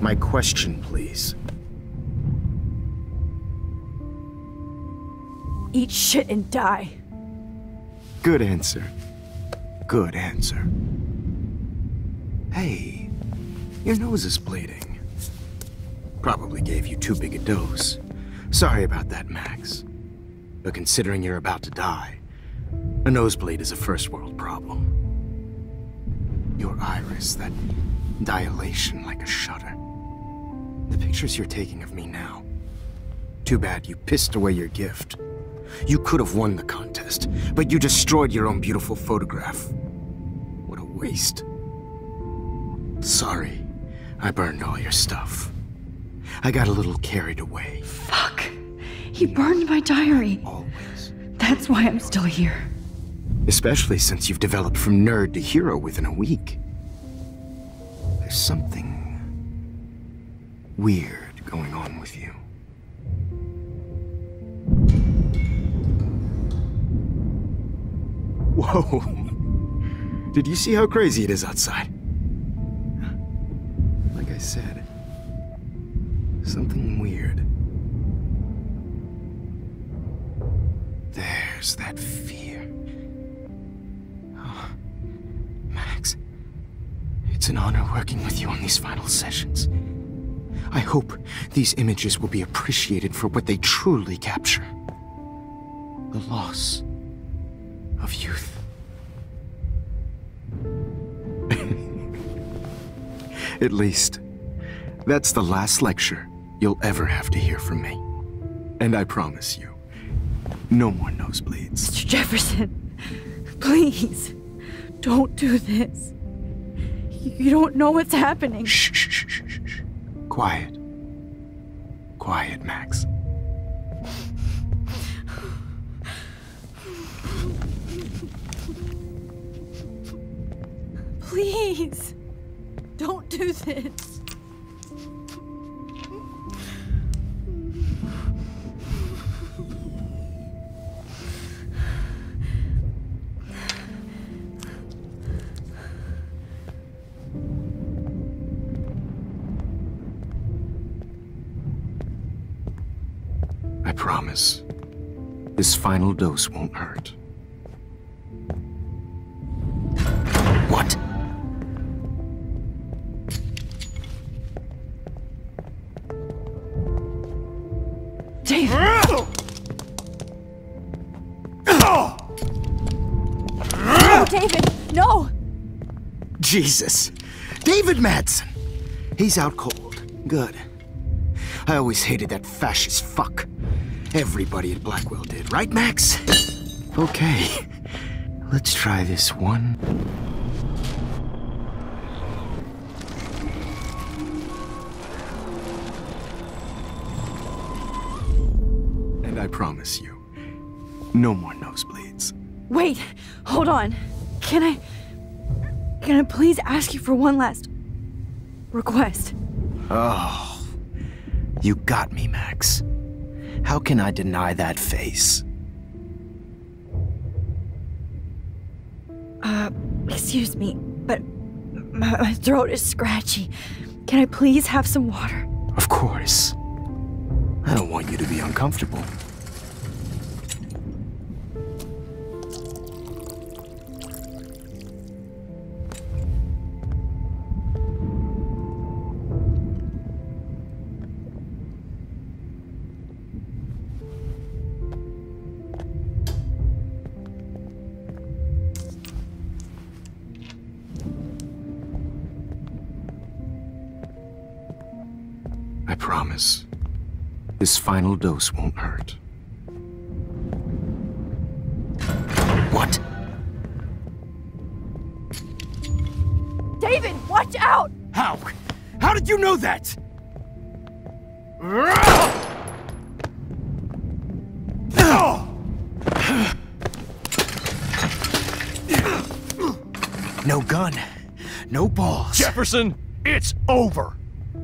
my question, please. Eat shit and die. Good answer. Good answer. Hey, your nose is bleeding. Probably gave you too big a dose. Sorry about that, Max. But considering you're about to die, a nosebleed is a first world problem. Your iris, that dilation like a shutter. The pictures you're taking of me now. Too bad you pissed away your gift. You could have won the contest, but you destroyed your own beautiful photograph. What a waste. Sorry, I burned all your stuff. I got a little carried away. Fuck. He burned my diary. Always. That's why I'm still here. Especially since you've developed from nerd to hero within a week. There's something weird going on with you. Whoa! Did you see how crazy it is outside? Like I said, something weird. There's that fear. Oh, Max, it's an honor working with you on these final sessions. I hope these images will be appreciated for what they truly capture. The loss of youth. At least, that's the last lecture you'll ever have to hear from me. And I promise you, no more nosebleeds. Mr. Jefferson, please, don't do this. You don't know what's happening. Shh, shh, shh. Quiet. Quiet, Max. Please, don't do this. This final dose won't hurt. What? David! No, David! No! Jesus. David Madsen. He's out cold. Good. I always hated that fascist fuck. Everybody at Blackwell did, right, Max? Okay. Let's try this one. And I promise you, no more nosebleeds. Wait, hold on. Can I. Can I please ask you for one last request? Oh, you got me, Max. How can I deny that face? Uh, excuse me, but my, my throat is scratchy. Can I please have some water? Of course. I don't want you to be uncomfortable. This final dose won't hurt. What? David, watch out! How? How did you know that? No gun. No balls. Jefferson, it's over.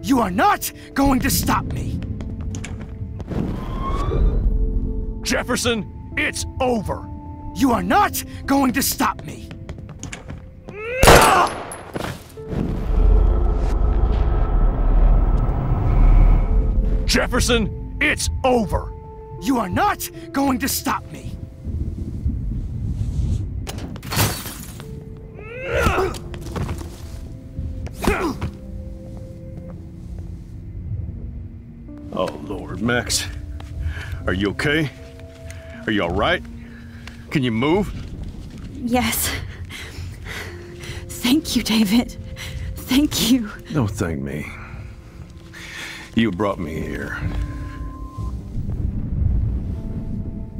You are not going to stop me. Jefferson, it's over. You are not going to stop me. Jefferson, it's over. You are not going to stop me. Oh, Lord, Max. Are you okay? Are you alright? Can you move? Yes. Thank you, David. Thank you. Don't thank me. You brought me here.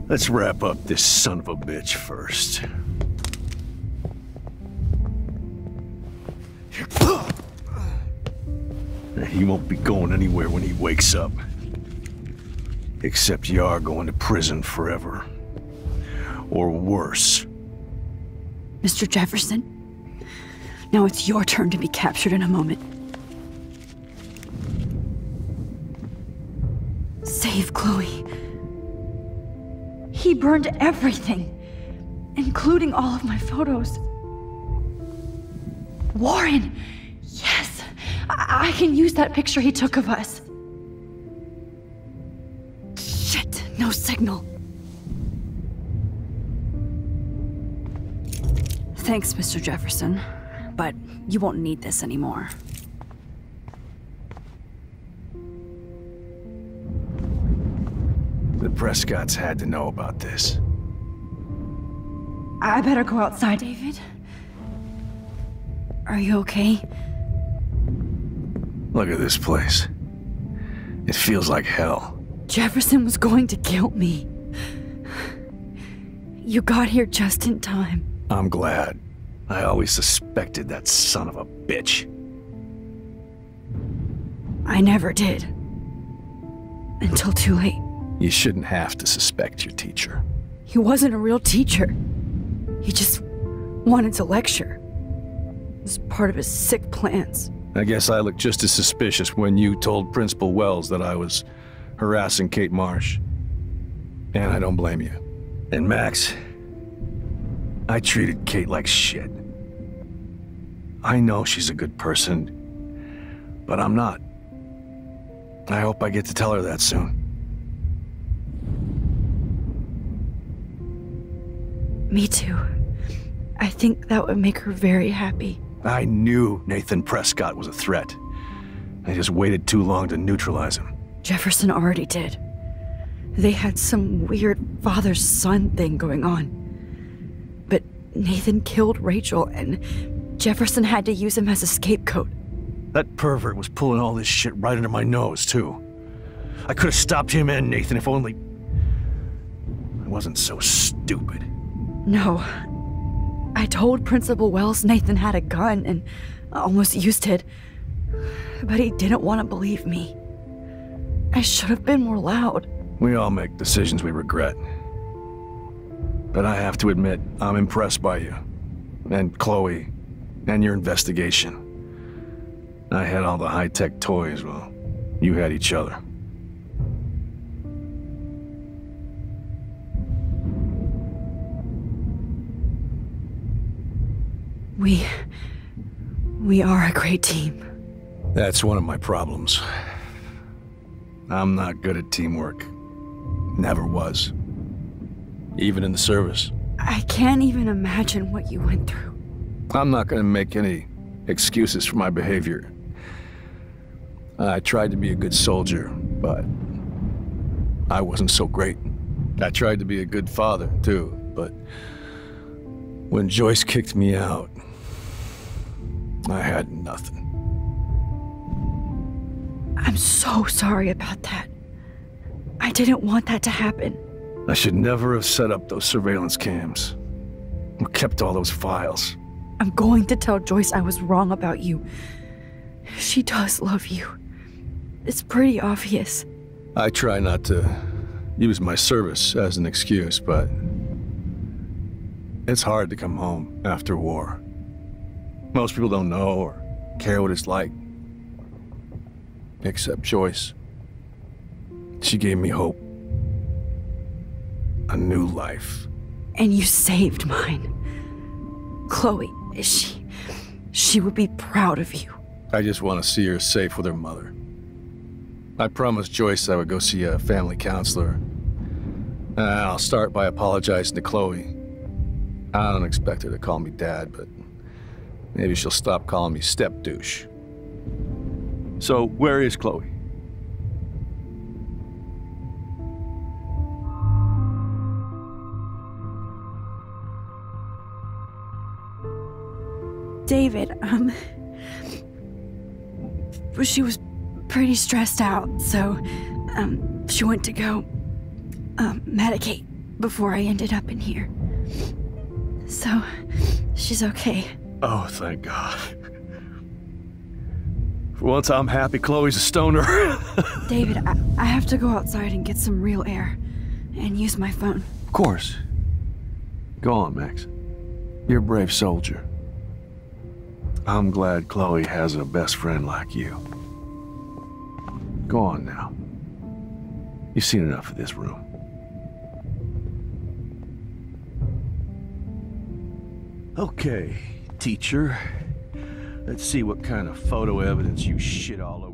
Let's wrap up this son of a bitch first. He won't be going anywhere when he wakes up. Except you are going to prison forever. Or worse. Mr. Jefferson, now it's your turn to be captured in a moment. Save Chloe. He burned everything, including all of my photos. Warren! Yes! I, I can use that picture he took of us. No signal. Thanks, Mr. Jefferson, but you won't need this anymore. The Prescotts had to know about this. I better go outside, David. Are you okay? Look at this place. It feels like hell. Jefferson was going to kill me. You got here just in time. I'm glad. I always suspected that son of a bitch. I never did. Until too late. You shouldn't have to suspect your teacher. He wasn't a real teacher. He just wanted to lecture. It was part of his sick plans. I guess I looked just as suspicious when you told Principal Wells that I was harassing Kate Marsh. And I don't blame you. And Max, I treated Kate like shit. I know she's a good person, but I'm not. I hope I get to tell her that soon. Me too. I think that would make her very happy. I knew Nathan Prescott was a threat. I just waited too long to neutralize him. Jefferson already did. They had some weird father son thing going on. But Nathan killed Rachel, and Jefferson had to use him as a scapegoat. That pervert was pulling all this shit right under my nose, too. I could have stopped him and Nathan if only. I wasn't so stupid. No. I told Principal Wells Nathan had a gun and almost used it. But he didn't want to believe me. I should have been more loud. We all make decisions we regret. But I have to admit, I'm impressed by you. And Chloe. And your investigation. I had all the high-tech toys, well, you had each other. We. We are a great team. That's one of my problems. I'm not good at teamwork. Never was. Even in the service. I can't even imagine what you went through. I'm not gonna make any excuses for my behavior. I tried to be a good soldier, but I wasn't so great. I tried to be a good father, too, but when Joyce kicked me out, I had nothing. I'm so sorry about that. I didn't want that to happen. I should never have set up those surveillance cams. Or kept all those files. I'm going to tell Joyce I was wrong about you. She does love you. It's pretty obvious. I try not to use my service as an excuse, but it's hard to come home after war. Most people don't know or care what it's like. Except Joyce. She gave me hope. A new life. And you saved mine. Chloe, she. She would be proud of you. I just want to see her safe with her mother. I promised Joyce I would go see a family counselor. And I'll start by apologizing to Chloe. I don't expect her to call me dad, but maybe she'll stop calling me step douche. So, where is Chloe? David, um. She was pretty stressed out, so, um, she went to go, um, medicate before I ended up in here. So, she's okay. Oh, thank God. For once, I'm happy Chloe's a stoner. David, I, I have to go outside and get some real air and use my phone. Of course. Go on, Max. You're a brave soldier. I'm glad Chloe has a best friend like you. Go on now. You've seen enough of this room. Okay, teacher. Let's see what kind of photo evidence you shit all over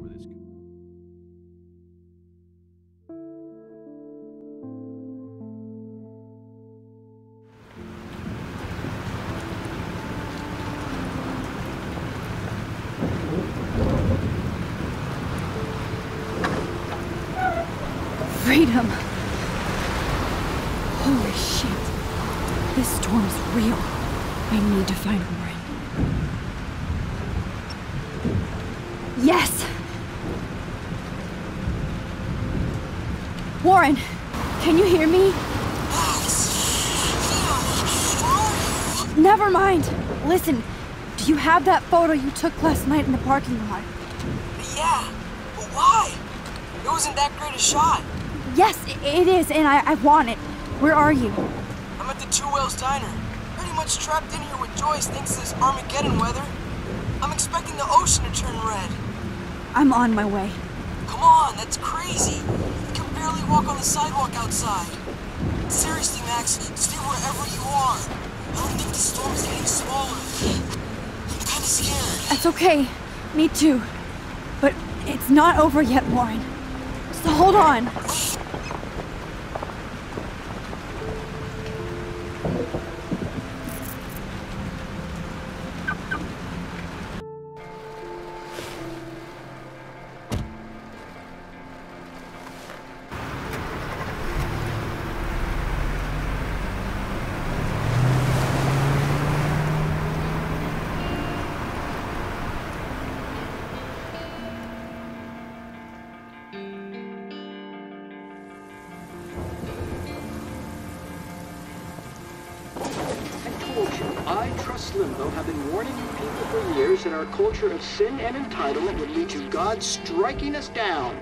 photo you took last night in the parking lot? Yeah, but why? It wasn't that great a shot. Yes, it is, and I, I want it. Where are you? I'm at the Two Whales Diner. Pretty much trapped in here with Joyce thanks to this Armageddon weather. I'm expecting the ocean to turn red. I'm on my way. Come on, that's crazy. You can barely walk on the sidewalk outside. Seriously, Max, stay wherever you are. I don't think the storm is getting smaller. Scared. That's okay. Me too. But it's not over yet, Warren. So hold on. Limbo have been warning you people for years that our culture of sin and entitlement would lead to God striking us down.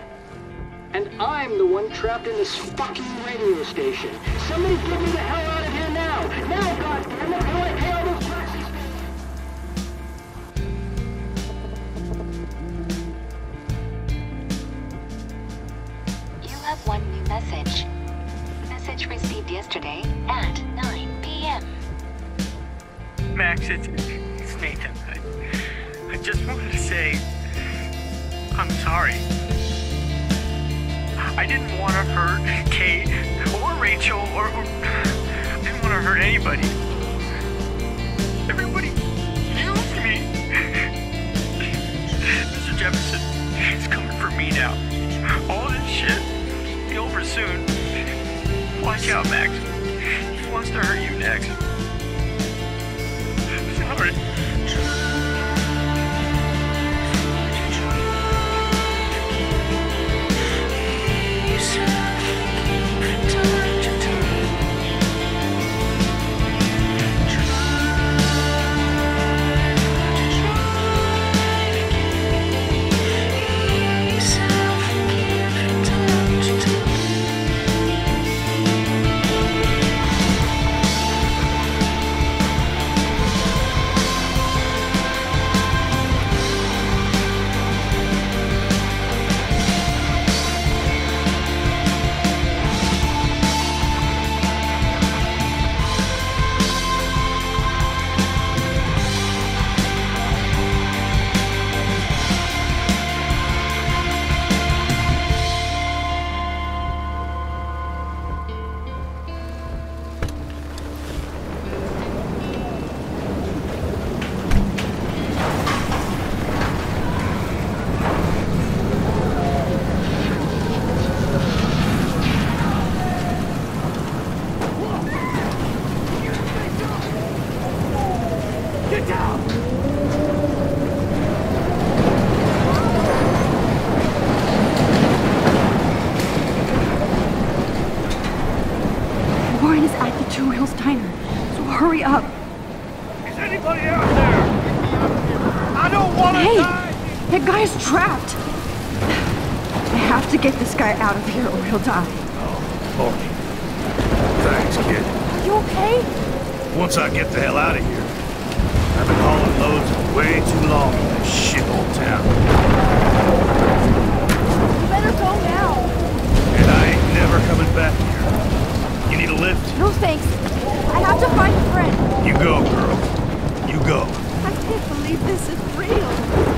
And I'm the one trapped in this fucking radio station. Somebody give me the hell Once I get the hell out of here. I've been hauling loads way too long in this shit hole town. You better go now. And I ain't never coming back here. You need a lift? No thanks. I have to find a friend. You go, girl. You go. I can't believe this is real.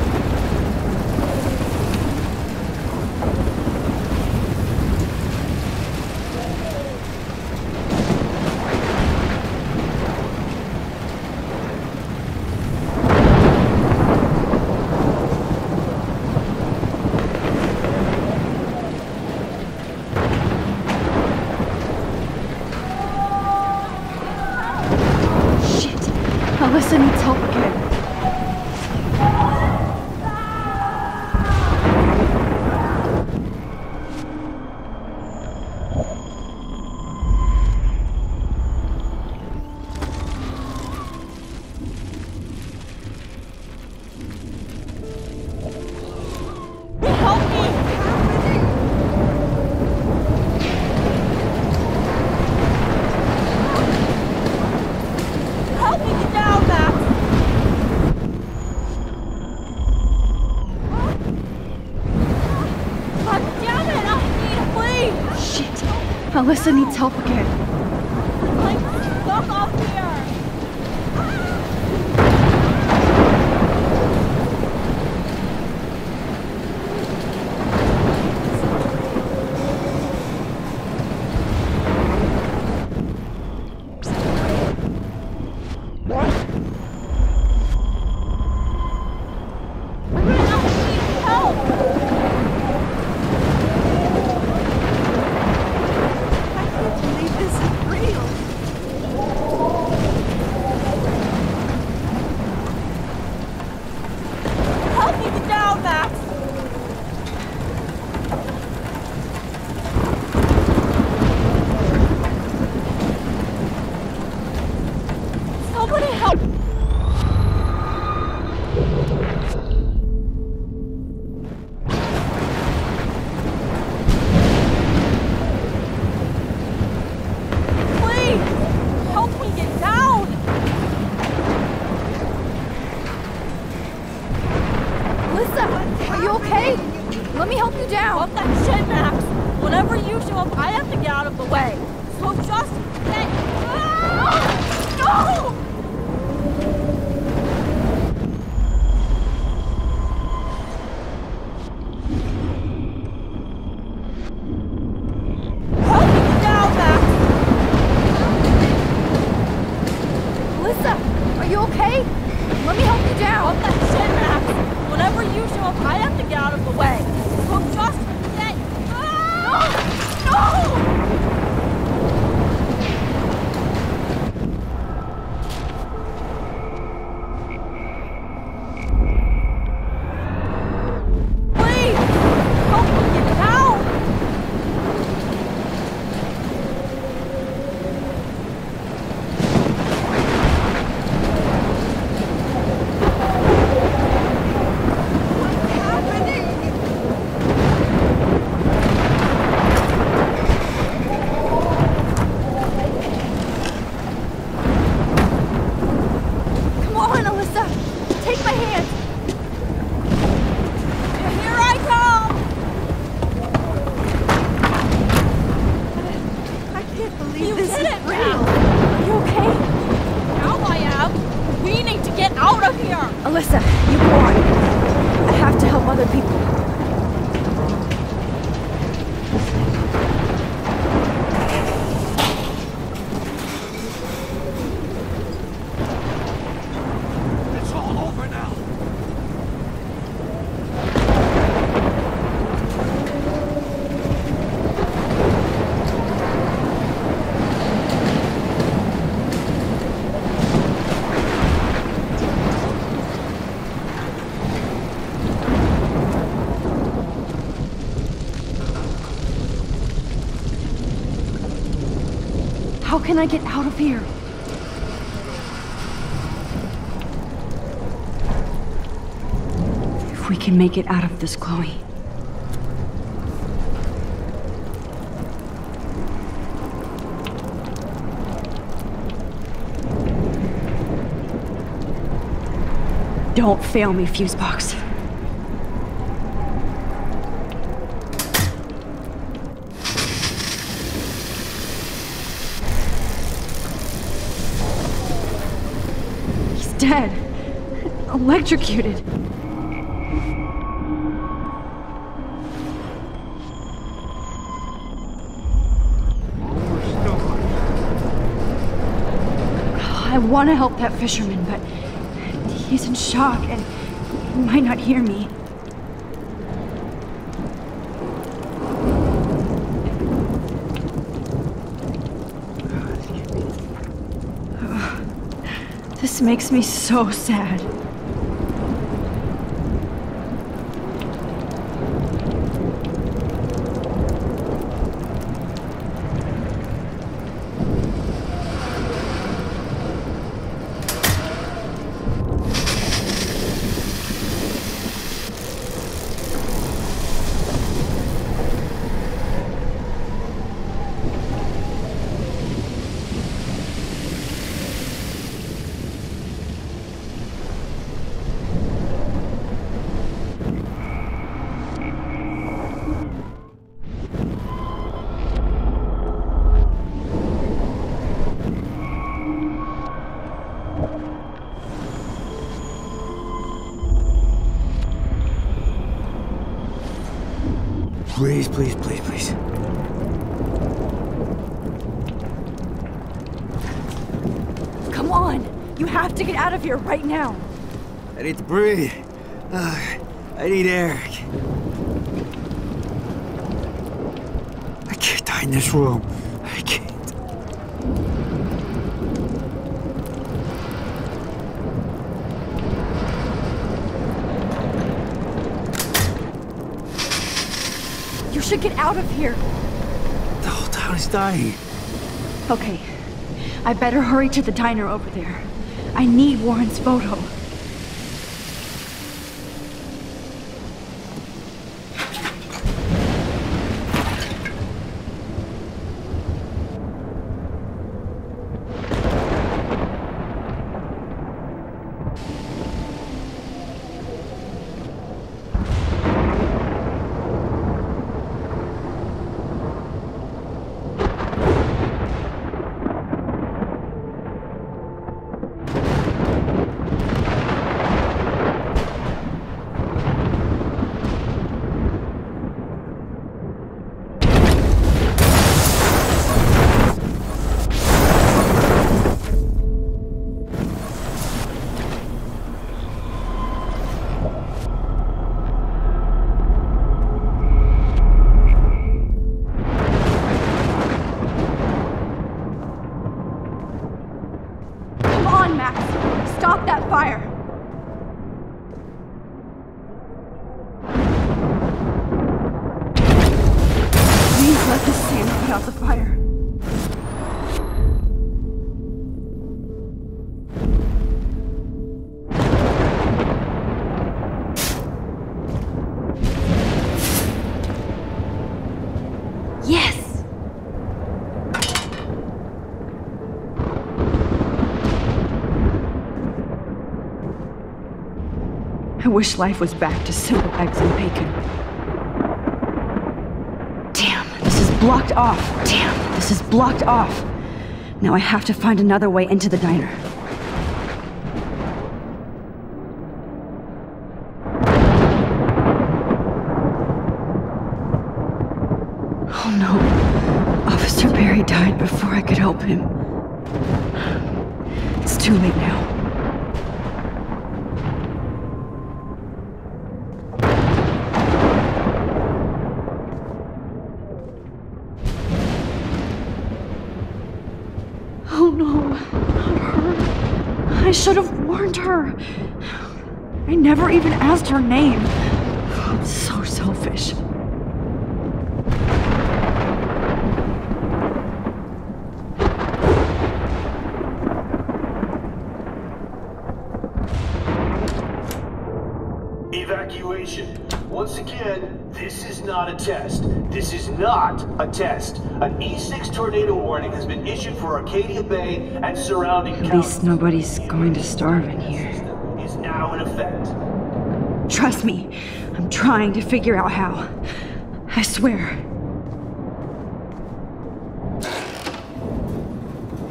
बस नहीं can I get out of here? If we can make it out of this, Chloe. Don't fail me, Fusebox. Dead. Electrocuted. Oh, I want to help that fisherman, but he's in shock and he might not hear me. This makes me so sad. Please, please, please, please. Come on! You have to get out of here right now! I need to breathe. Ugh, I need air. I can't die in this room. I can't. You should get out of here! The whole town is dying. Okay, I better hurry to the diner over there. I need Warren's photo. Fire! I wish life was back to simple eggs and bacon. Damn, this is blocked off. Damn, this is blocked off. Now I have to find another way into the diner. Oh no. Officer Berry died before I could help him. It's too late now. Oh no, not her. I should have warned her. I never even asked her name. I'm so selfish. Evacuation. Once again, this is not a test. This is not a test. An E6 tornado warning has been issued for Arcadia Bay and surrounding At least nobody's going to starve in here. Is now in effect. Trust me, I'm trying to figure out how. I swear.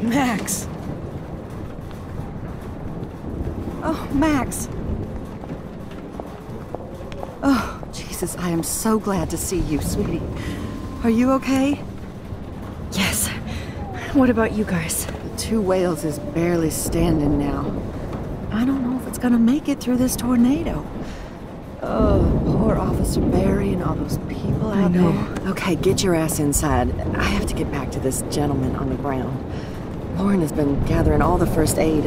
Max! Oh, Max! Oh, Jesus, I am so glad to see you, sweetie. Are you okay? Yes. What about you guys? The two whales is barely standing now. I don't know if it's gonna make it through this tornado. Oh, poor Officer Berry and all those people out know. there. Okay, get your ass inside. I have to get back to this gentleman on the ground. Lauren has been gathering all the first aid.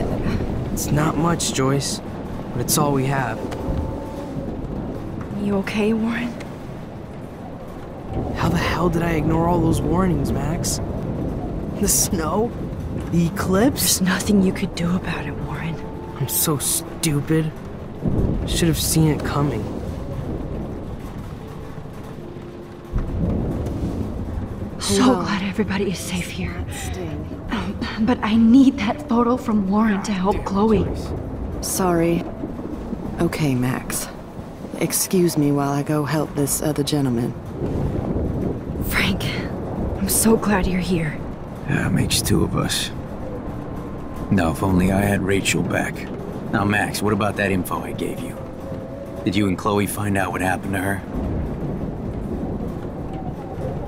It's not much, Joyce, but it's all we have. You okay, Warren? How the hell did I ignore all those warnings, Max? The snow? The eclipse? There's nothing you could do about it, Warren. I'm so stupid. Should have seen it coming. So Hold glad everybody is safe here. Um, but I need that photo from Warren to help Chloe. Sorry. Okay, Max. Excuse me while I go help this other gentleman. Frank, I'm so glad you're here. Yeah, makes two of us. No, if only I had Rachel back. Now, Max, what about that info I gave you? Did you and Chloe find out what happened to her?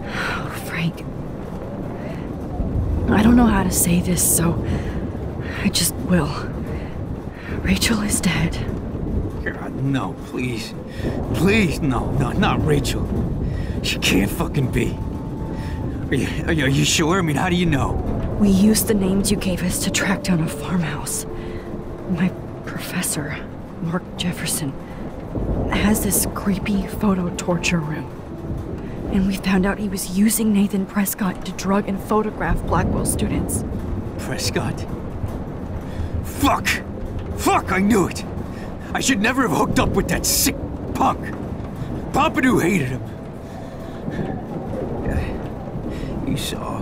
Oh, Frank. I don't know how to say this, so I just will. Rachel is dead. God, no, please. Please, no, no, not Rachel. She can't fucking be. Are you, are you, are you sure? I mean, how do you know? We used the names you gave us to track down a farmhouse. My professor, Mark Jefferson, has this creepy photo torture room. And we found out he was using Nathan Prescott to drug and photograph Blackwell students. Prescott? Fuck! Fuck, I knew it! I should never have hooked up with that sick punk! Pompidou hated him! You saw.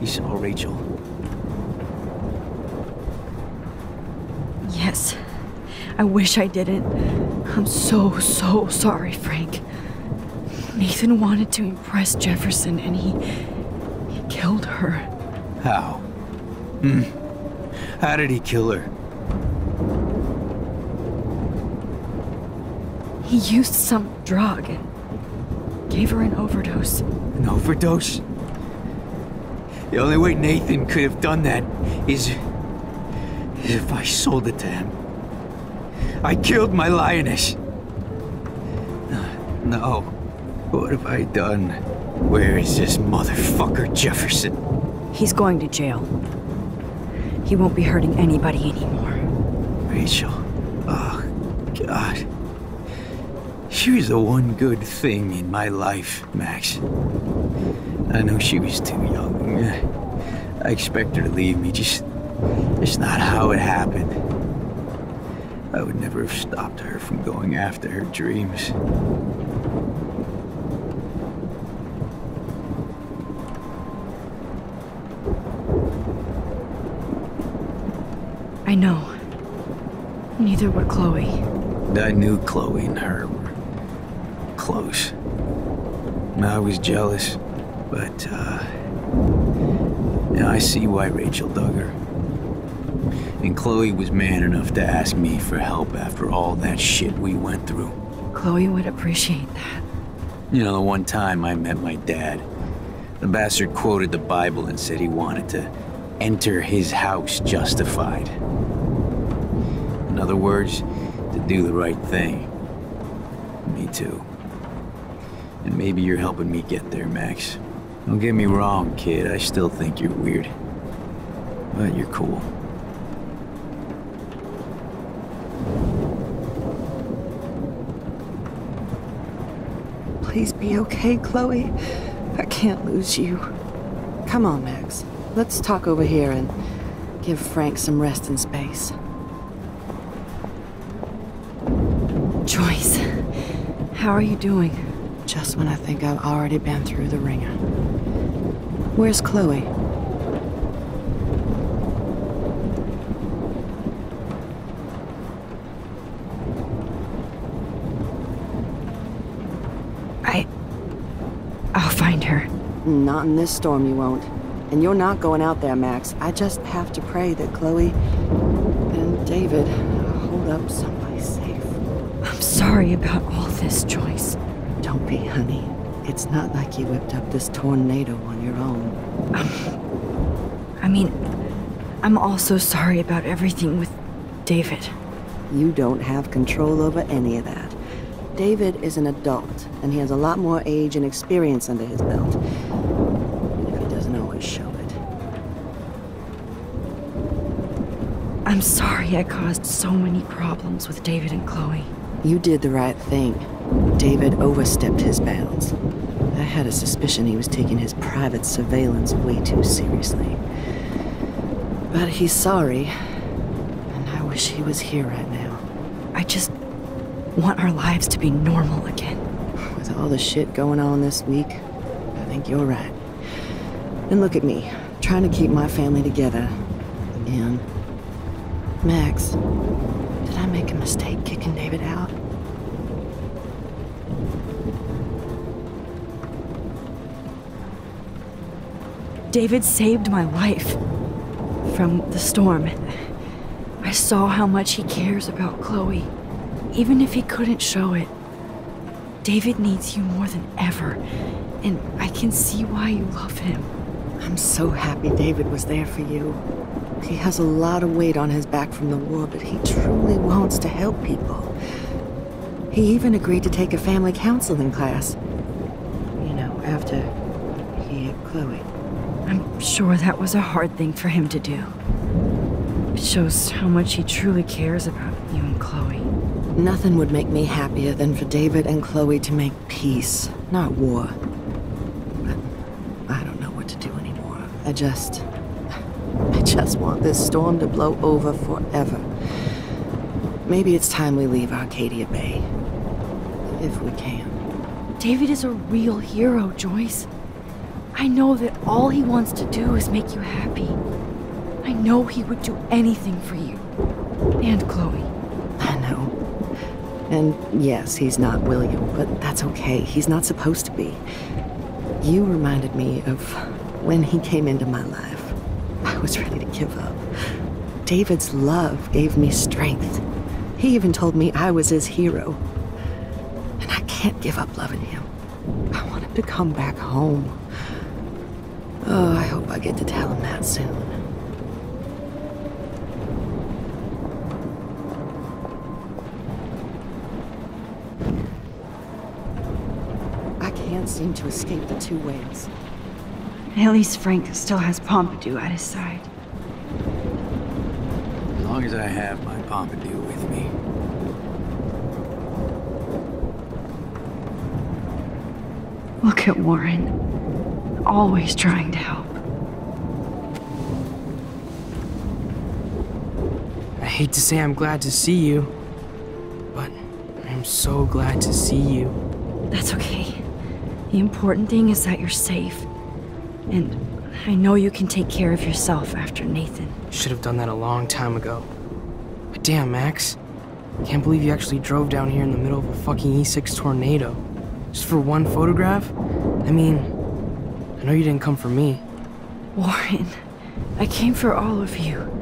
You saw Rachel. Yes. I wish I didn't. I'm so, so sorry, Frank. Nathan wanted to impress Jefferson and he. he killed her. How? Hmm. How did he kill her? He used some drug and gave her an overdose. An overdose? The only way Nathan could have done that is. is if I sold it to him. I killed my lioness. Uh, no. What have I done? Where is this motherfucker Jefferson? He's going to jail. He won't be hurting anybody anymore. Rachel. Oh, God. She was the one good thing in my life, Max. I know she was too young. I expect her to leave me, just... It's not how it happened. I would never have stopped her from going after her dreams. I know. Neither would Chloe. I knew Chloe and her were close. I was jealous, but, uh... Now I see why Rachel dug her. And Chloe was man enough to ask me for help after all that shit we went through. Chloe would appreciate that. You know, the one time I met my dad, the bastard quoted the Bible and said he wanted to enter his house justified. In other words, to do the right thing. Me too. And maybe you're helping me get there, Max. Don't get me wrong, kid. I still think you're weird. But you're cool. Please be okay, Chloe. I can't lose you. Come on, Max. Let's talk over here and give Frank some rest and space. Joyce. How are you doing? Just when I think I've already been through the ringer. Where's Chloe? I. I'll find her. Not in this storm, you won't. And you're not going out there, Max. I just have to pray that Chloe and David hold up someplace safe. I'm sorry about all this, Joyce. Don't be, honey. It's not like you whipped up this tornado on your own. I mean, I'm also sorry about everything with David. You don't have control over any of that. David is an adult, and he has a lot more age and experience under his belt. If he doesn't always show it. I'm sorry I caused so many problems with David and Chloe. You did the right thing. David overstepped his bounds. I had a suspicion he was taking his private surveillance way too seriously. But he's sorry, and I wish he was here right now. I just want our lives to be normal again. With all the shit going on this week, I think you're right. And look at me, trying to keep my family together. Again. Max, David saved my life from the storm. I saw how much he cares about Chloe, even if he couldn't show it. David needs you more than ever, and I can see why you love him. I'm so happy David was there for you. He has a lot of weight on his back from the war, but he truly wants to help people. He even agreed to take a family counseling class. You know, after he had Chloe. Sure that was a hard thing for him to do. It shows how much he truly cares about you and Chloe. Nothing would make me happier than for David and Chloe to make peace, not war. But I don't know what to do anymore. I just. I just want this storm to blow over forever. Maybe it's time we leave Arcadia Bay. If we can. David is a real hero, Joyce. I know that all he wants to do is make you happy. I know he would do anything for you. And Chloe. I know. And yes, he's not William, but that's okay. He's not supposed to be. You reminded me of when he came into my life. I was ready to give up. David's love gave me strength. He even told me I was his hero. And I can't give up loving him. I want him to come back home. Oh, I hope I get to tell him that soon. I can't seem to escape the two whales. At least Frank still has Pompidou at his side. As long as I have my Pompidou with me. Look at Warren. Always trying to help. I hate to say I'm glad to see you, but I'm so glad to see you. That's okay. The important thing is that you're safe. And I know you can take care of yourself after Nathan. Should have done that a long time ago. But damn, Max. Can't believe you actually drove down here in the middle of a fucking E6 tornado. Just for one photograph? I mean, know you didn't come for me. Warren, I came for all of you.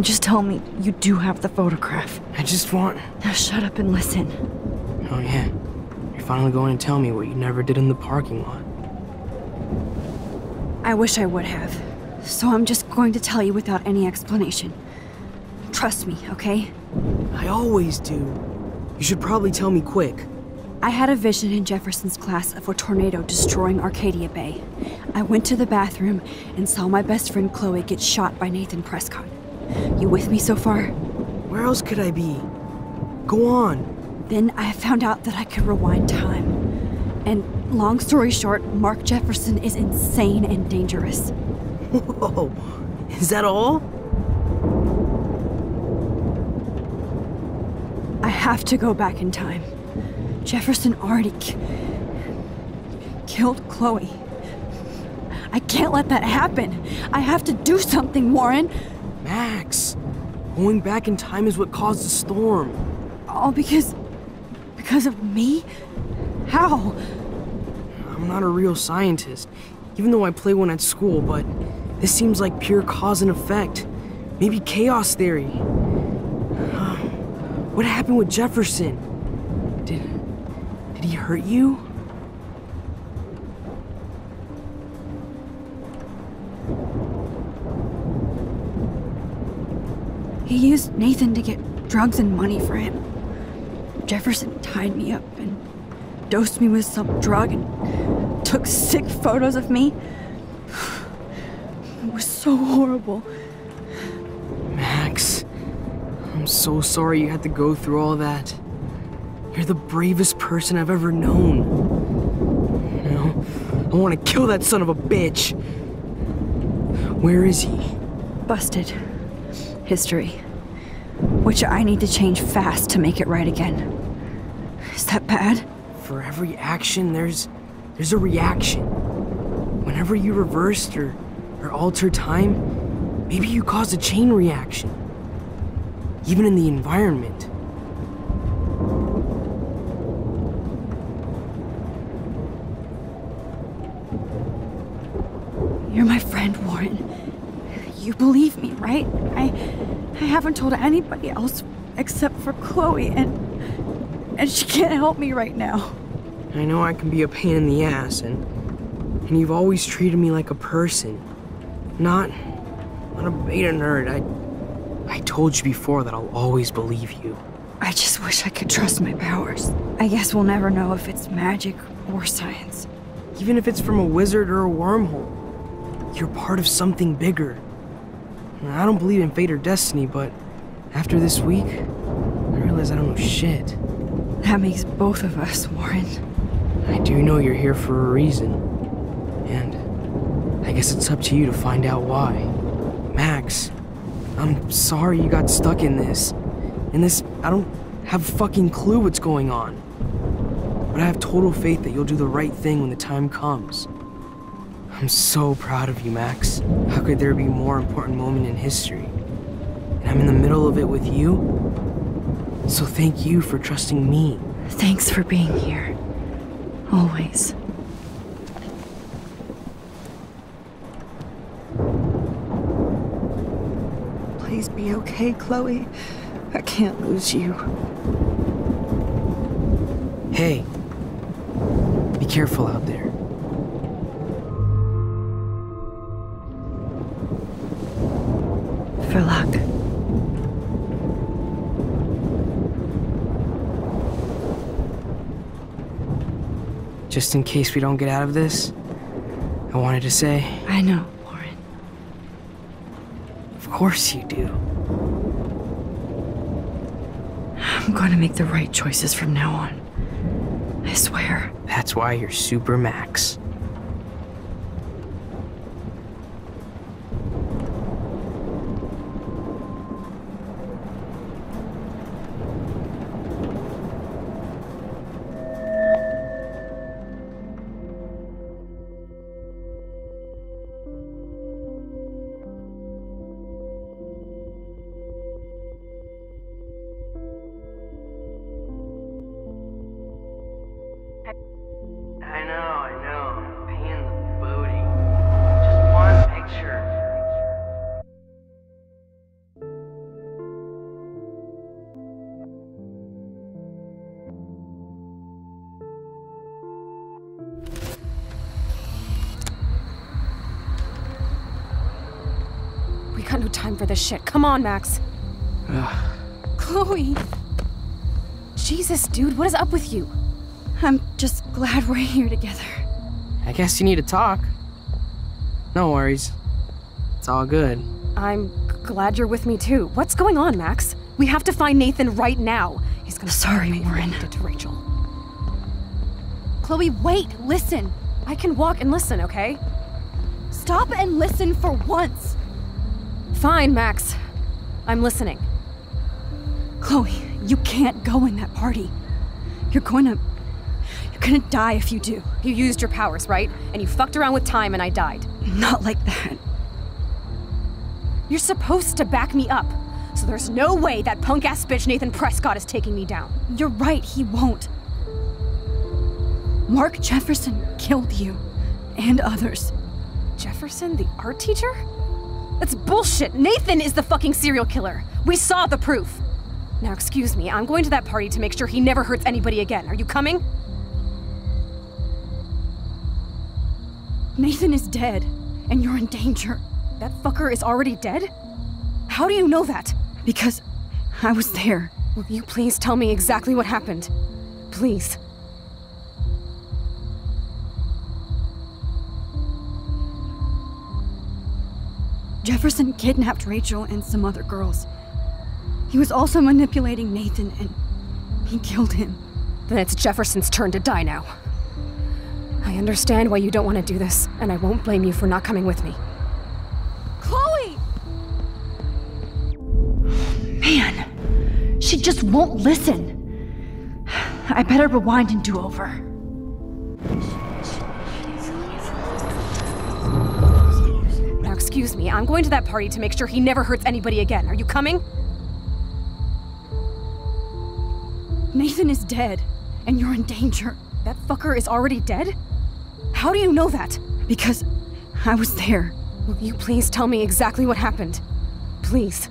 Just tell me you do have the photograph. I just want. Now shut up and listen. Oh, yeah. You're finally going to tell me what you never did in the parking lot. I wish I would have. So I'm just going to tell you without any explanation. Trust me, okay? I always do. You should probably tell me quick. I had a vision in Jefferson's class of a tornado destroying Arcadia Bay. I went to the bathroom and saw my best friend Chloe get shot by Nathan Prescott. You with me so far? Where else could I be? Go on. Then I found out that I could rewind time. And long story short, Mark Jefferson is insane and dangerous. Whoa. Is that all? I have to go back in time. Jefferson already ki- killed Chloe. I can't let that happen. I have to do something, Warren. Max, going back in time is what caused the storm. All because. because of me? How? I'm not a real scientist, even though I play one at school, but this seems like pure cause and effect. Maybe chaos theory. What happened with Jefferson? Did. he hurt you? He used Nathan to get drugs and money for him. Jefferson tied me up and dosed me with some drug and took sick photos of me. It was so horrible. Max, I'm so sorry you had to go through all that. You're the bravest person I've ever known. You know, I want to kill that son of a bitch. Where is he? Busted. History. Which I need to change fast to make it right again. Is that bad? For every action, there's there's a reaction. Whenever you reversed or, or altered time, maybe you caused a chain reaction. Even in the environment. You're my friend, Warren. You believe me, right? I I haven't told anybody else except for Chloe and and she can't help me right now. I know I can be a pain in the ass and and you've always treated me like a person. Not not a beta nerd. I I told you before that I'll always believe you. I just wish I could trust my powers. I guess we'll never know if it's magic or science. Even if it's from a wizard or a wormhole. You're part of something bigger. I don't believe in fate or destiny, but after this week, I realize I don't know shit. That makes both of us, Warren. I do know you're here for a reason. And I guess it's up to you to find out why. Max, I'm sorry you got stuck in this. In this, I don't have a fucking clue what's going on. But I have total faith that you'll do the right thing when the time comes. I'm so proud of you, Max. How could there be a more important moment in history? And I'm in the middle of it with you. So thank you for trusting me. Thanks for being here. Always. Please be okay, Chloe. I can't lose you. Hey, be careful out there. For luck. Just in case we don't get out of this, I wanted to say, I know, Warren. of course you do. I'm going to make the right choices from now on. I swear. That's why you're Super Max. This shit. Come on, Max. Chloe. Jesus, dude, what is up with you? I'm just glad we're here together. I guess you need to talk. No worries. It's all good. I'm glad you're with me too. What's going on, Max? We have to find Nathan right now. He's gonna Sorry, pay for what Warren. did to Rachel. Chloe, wait, listen. I can walk and listen, okay? Stop and listen for once. Fine, Max. I'm listening. Chloe, you can't go in that party. You're going to You're gonna die if you do. You used your powers, right? And you fucked around with time and I died. Not like that. You're supposed to back me up. So there's no way that punk ass bitch Nathan Prescott is taking me down. You're right, he won't. Mark Jefferson killed you. And others. Jefferson, the art teacher? That's bullshit! Nathan is the fucking serial killer! We saw the proof! Now, excuse me, I'm going to that party to make sure he never hurts anybody again. Are you coming? Nathan is dead, and you're in danger. That fucker is already dead? How do you know that? Because I was there. Will you please tell me exactly what happened? Please. Jefferson kidnapped Rachel and some other girls. He was also manipulating Nathan, and he killed him. Then it's Jefferson's turn to die now. I understand why you don't want to do this, and I won't blame you for not coming with me. Chloe! Man, she just won't listen. I better rewind and do over. Excuse me, I'm going to that party to make sure he never hurts anybody again. Are you coming? Nathan is dead, and you're in danger. That fucker is already dead? How do you know that? Because I was there. Will you please tell me exactly what happened? Please.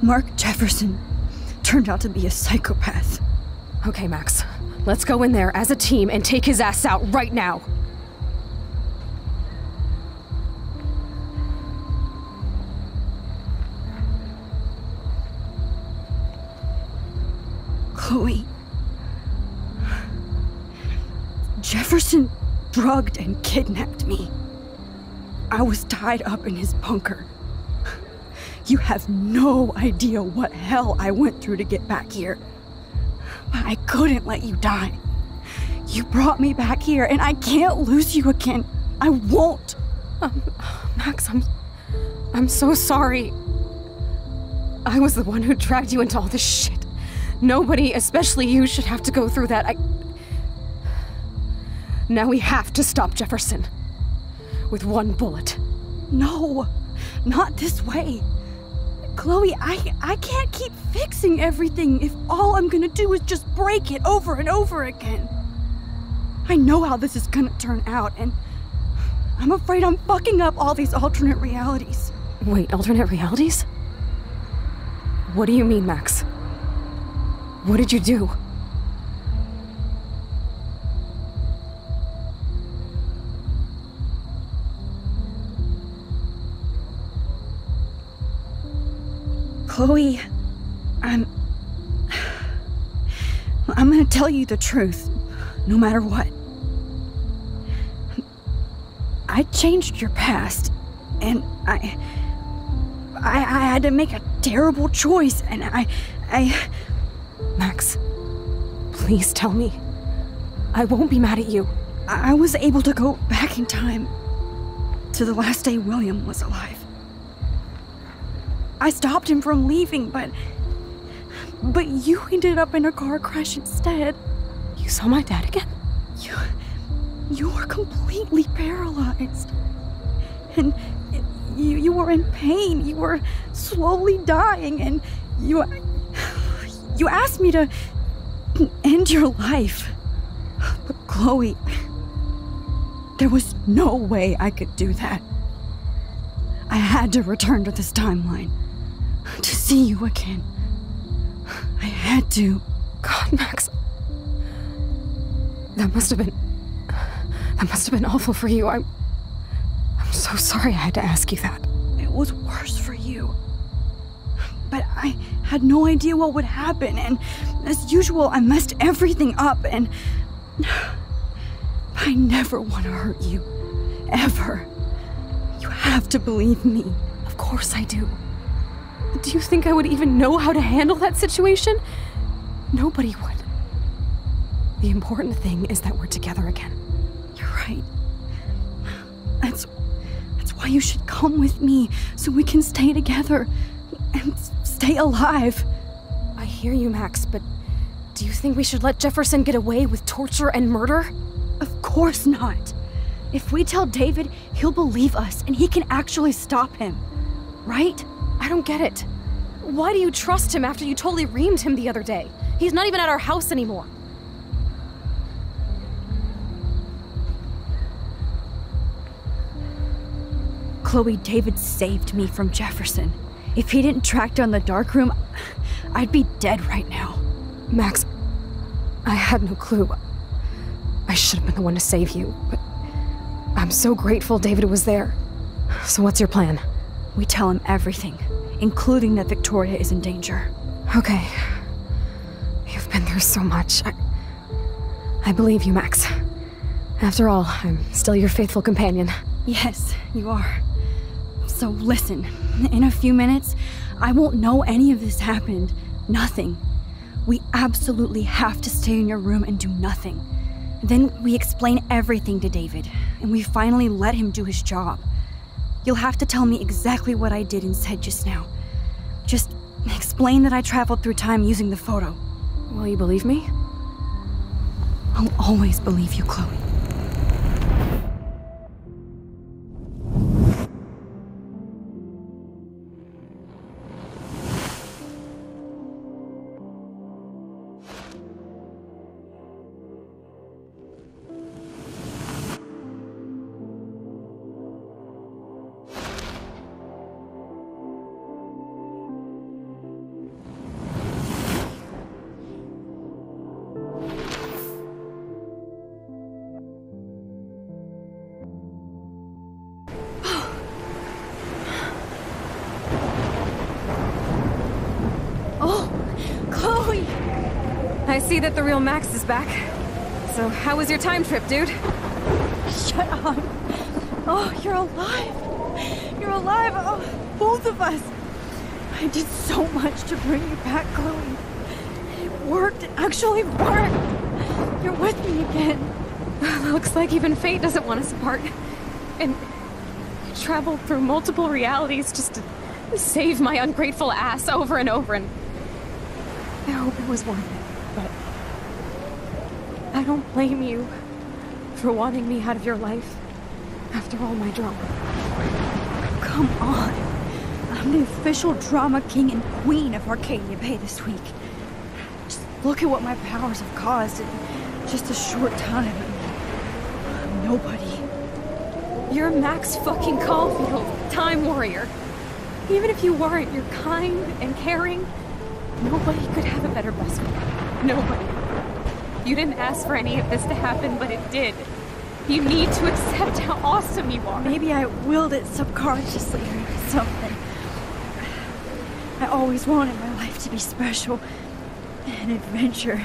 Mark Jefferson turned out to be a psychopath. Okay, Max. Let's go in there as a team and take his ass out right now. Chloe. Jefferson drugged and kidnapped me. I was tied up in his bunker. You have no idea what hell I went through to get back here. But I couldn't let you die. You brought me back here, and I can't lose you again. I won't. Um, Max, I'm. I'm so sorry. I was the one who dragged you into all this shit. Nobody, especially you, should have to go through that. I. Now we have to stop Jefferson. With one bullet. No, not this way. Chloe, I, I can't keep fixing everything if all I'm gonna do is just break it over and over again. I know how this is gonna turn out, and I'm afraid I'm fucking up all these alternate realities. Wait, alternate realities? What do you mean, Max? What did you do? Chloe, I'm. I'm gonna tell you the truth, no matter what. I changed your past, and I. I, I had to make a terrible choice, and I. I. Max, please tell me. I won't be mad at you. I was able to go back in time to the last day William was alive. I stopped him from leaving, but. But you ended up in a car crash instead. You saw my dad again? You. You were completely paralyzed. And you, you were in pain. You were slowly dying, and you. You asked me to end your life. But Chloe. There was no way I could do that. I had to return to this timeline see you again. I had to. God, Max. That must have been. That must have been awful for you. I'm. I'm so sorry I had to ask you that. It was worse for you. But I had no idea what would happen, and as usual, I messed everything up, and. I never want to hurt you. Ever. You have to believe me. Of course I do. Do you think I would even know how to handle that situation? Nobody would. The important thing is that we're together again. You're right. That's that's why you should come with me so we can stay together and stay alive. I hear you, Max, but do you think we should let Jefferson get away with torture and murder? Of course not. If we tell David, he'll believe us and he can actually stop him. Right? I don't get it. Why do you trust him after you totally reamed him the other day? He's not even at our house anymore. Chloe, David saved me from Jefferson. If he didn't track down the dark room, I'd be dead right now. Max, I had no clue. I should have been the one to save you, but I'm so grateful David was there. So what's your plan? We tell him everything, including that Victoria is in danger. Okay. You've been through so much. I, I believe you, Max. After all, I'm still your faithful companion. Yes, you are. So listen, in a few minutes, I won't know any of this happened. Nothing. We absolutely have to stay in your room and do nothing. Then we explain everything to David, and we finally let him do his job. You'll have to tell me exactly what I did and said just now. Just explain that I traveled through time using the photo. Will you believe me? I'll always believe you, Chloe. Back. So, how was your time trip, dude? Shut up. Oh, you're alive. You're alive. Oh, both of us. I did so much to bring you back, Chloe. It worked. It actually worked. You're with me again. Looks like even fate doesn't want us apart. And I traveled through multiple realities just to save my ungrateful ass over and over and I hope it was worth it, don't blame you for wanting me out of your life after all my drama. Come on. I'm the official drama king and queen of Arcadia Bay this week. Just look at what my powers have caused in just a short time. I'm nobody. You're Max fucking Caulfield, Time Warrior. Even if you weren't, you're kind and caring. Nobody could have a better best friend. Nobody. You didn't ask for any of this to happen, but it did. You need to accept how awesome you are. Maybe I willed it subconsciously or something. I always wanted my life to be special. An adventure.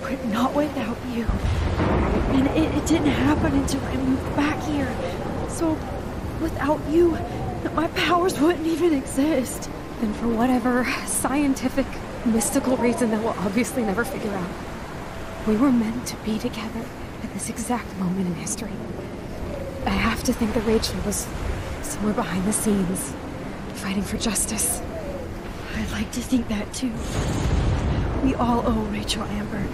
But not without you. And it, it didn't happen until I moved back here. So, without you, my powers wouldn't even exist. And for whatever scientific, mystical reason that we'll obviously never figure out, we were meant to be together at this exact moment in history. I have to think that Rachel was somewhere behind the scenes, fighting for justice. I'd like to think that too. We all owe Rachel Amber.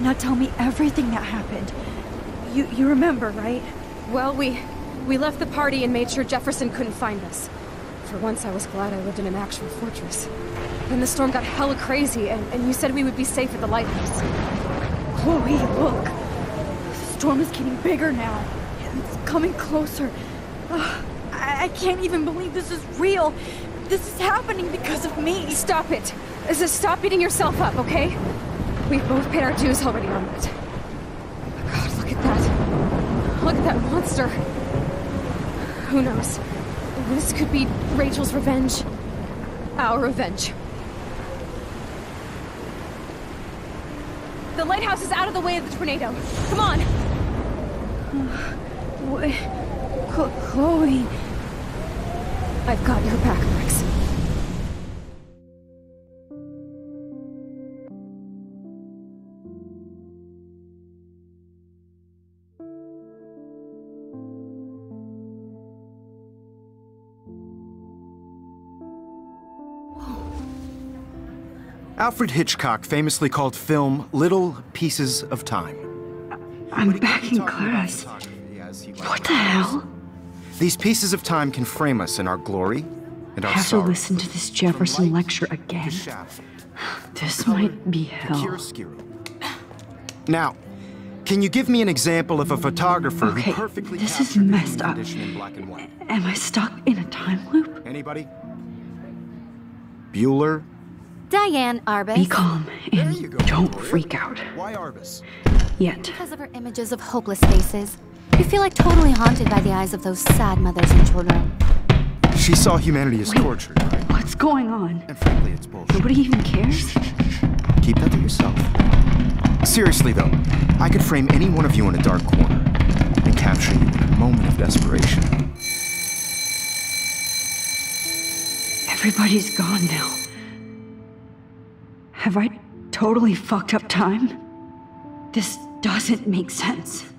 Now tell me everything that happened. You you remember, right? Well, we we left the party and made sure Jefferson couldn't find us. For once, I was glad I lived in an actual fortress. Then the storm got hella crazy, and, and you said we would be safe at the lighthouse. Chloe, look. The storm is getting bigger now. It's coming closer. I, I can't even believe this is real. This is happening because of me. Stop it. Just stop beating yourself up, okay? We've both paid our dues already on that. Oh, God, look at that. Look at that monster. Who knows? This could be Rachel's revenge. Our revenge. The lighthouse is out of the way of the tornado. Come on! Chloe. I've got your back, Max. Alfred Hitchcock famously called film little pieces of time. I'm back in class. What the hell? These pieces of time can frame us in our glory and I our have to listen to this Jefferson lecture again. This might be hell. Now, can you give me an example of a photographer Okay, who perfectly this is messed up. condition in black and white? Am I stuck in a time loop? Anybody? Bueller? Diane Arbus. Be calm and don't freak out. Why Arbus? Yet. Because of her images of hopeless faces. You feel like totally haunted by the eyes of those sad mothers and children. She saw humanity as tortured, right? What's going on? And frankly, it's bullshit. Nobody even cares? Keep that to yourself. Seriously, though, I could frame any one of you in a dark corner and capture you in a moment of desperation. Everybody's gone now. Have I totally fucked up time? This doesn't make sense.